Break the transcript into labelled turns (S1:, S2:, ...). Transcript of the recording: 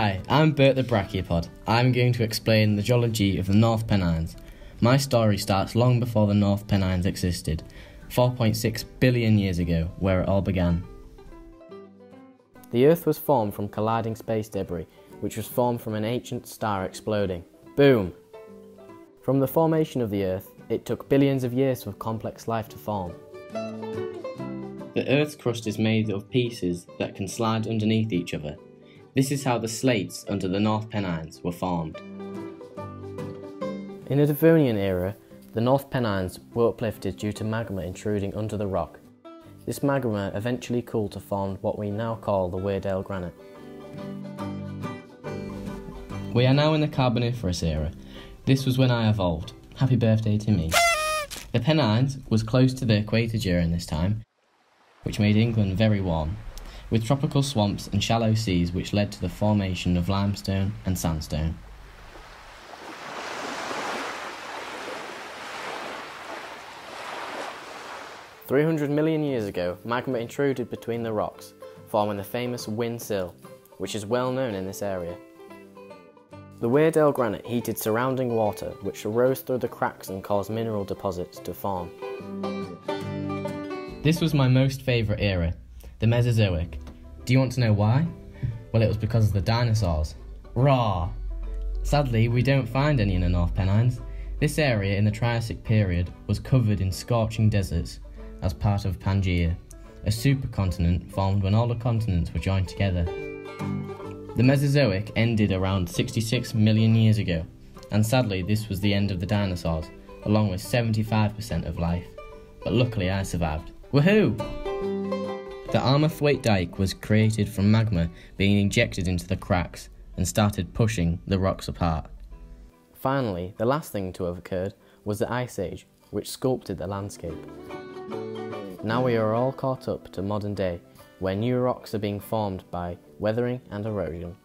S1: Hi, I'm Bert the Brachiopod. I'm going to explain the geology of the North Pennines. My story starts long before the North Pennines existed, 4.6 billion years ago, where it all began. The Earth was formed from colliding space debris, which was formed from an ancient star exploding. Boom! From the formation of the Earth, it took billions of years for complex life to form. The Earth's crust is made of pieces that can slide underneath each other. This is how the slates under the North Pennines were formed. In the Devonian era, the North Pennines were uplifted due to magma intruding under the rock. This magma eventually cooled to form what we now call the Weardale Granite. We are now in the Carboniferous era. This was when I evolved. Happy birthday to me. The Pennines was close to the equator during this time, which made England very warm with tropical swamps and shallow seas which led to the formation of limestone and sandstone. Three hundred million years ago, magma intruded between the rocks, forming the famous Whin Sill, which is well known in this area. The Weardale granite heated surrounding water, which arose through the cracks and caused mineral deposits to form. This was my most favourite era, the Mesozoic. Do you want to know why? Well, it was because of the dinosaurs. Raw! Sadly, we don't find any in the North Pennines. This area in the Triassic period was covered in scorching deserts as part of Pangaea, a supercontinent formed when all the continents were joined together. The Mesozoic ended around 66 million years ago, and sadly, this was the end of the dinosaurs, along with 75% of life. But luckily, I survived. Woohoo! The Armathwaite Dyke was created from magma being injected into the cracks and started pushing the rocks apart. Finally, the last thing to have occurred was the Ice Age, which sculpted the landscape. Now we are all caught up to modern day, where new rocks are being formed by weathering and erosion.